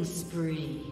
Spree.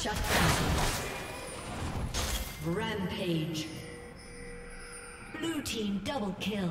Shut down. Rampage. Blue team double kill.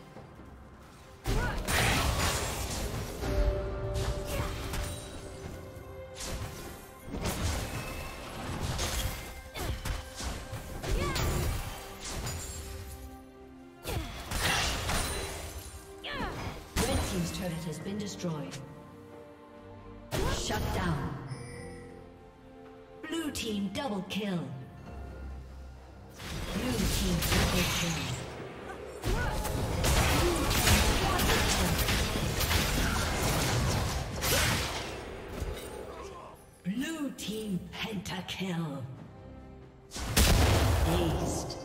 kill. Aced.